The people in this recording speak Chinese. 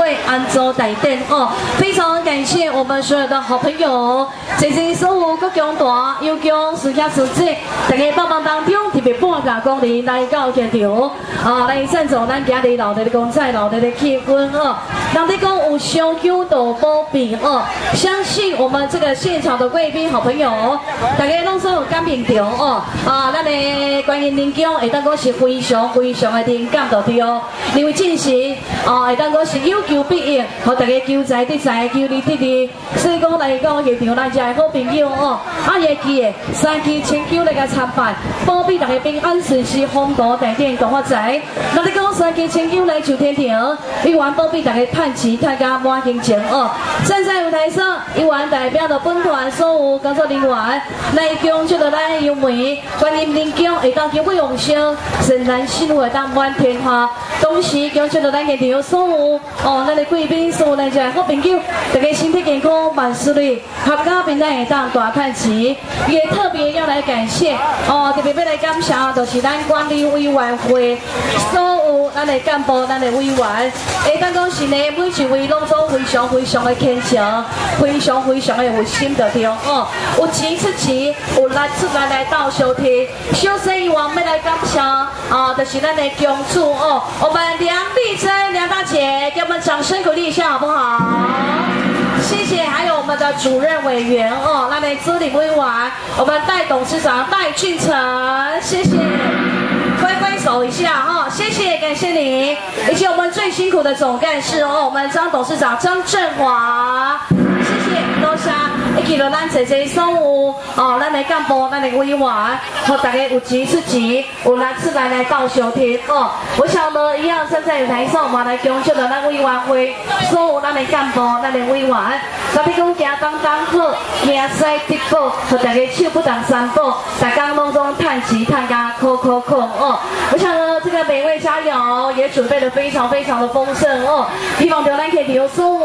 会安坐台电哦，非常感谢我们所有的好朋友，谢谢所有各强大、优强、私家组织，大家帮忙当中特别半价公里来到现场。啊，来赞助咱今日老弟的公仔、老弟的气氛哦。人哋讲有相救都保庇哦，相信我们这个现场的贵宾好朋友，大家拢说有感平调哦啊，咱的观音灵宫会当讲是非常非常的灵感到哦，因为进行啊会当讲是有求必应，和大家求财得财，求利得利，所以讲来讲现场咱家的好朋友哦，啊也记得三期千九来个参拜，保庇大家平安顺遂，风度大电共发财。那你讲三期千九来求天庭，一完保庇大家。看齐，大家满心情哦！站在舞台上，一完代表的本团所有工作人员来恭祝的咱优美，观音灵宫会当结会永生，神然幸福会当满天花。同时恭祝的咱现场所有哦，咱的贵宾所有来家好朋友，大家身体健康，万事如意，合家平安会当大看齐。也特别要来感谢哦，特别要来感谢，就是咱管理委员会所咱的干部、咱的委员，会当讲是呢。每一位拢总非常非常的虔诚，非常非常的有心的中哦。有钱出钱，有力出力来到收听。小生意王要来感谢啊，就是咱的公主哦。我们梁丽珍梁大姐，给我们掌声鼓励一下好不好？谢谢，还有我们的主任委员哦，那里资理委员，我们戴董事长戴俊成，谢谢。挥挥手一下，谢谢，感谢你，以及我们最辛苦的总干事哦，我们张董事长张振华，谢谢多谢，一起了咱姐姐送物哦，咱的干部，咱的委员，和大家有钱出钱，有来次来来到收听哦。我想呢，一样站在台上，我们来恭祝的咱委员会，所有咱的干部，咱的委员，咱们讲行当当好，行西得宝，和大家手不当三宝，大家拢总叹气叹家，哭哭哭哦。我想有，也准备的非常非常的丰盛哦，希望刘兰可以留苏。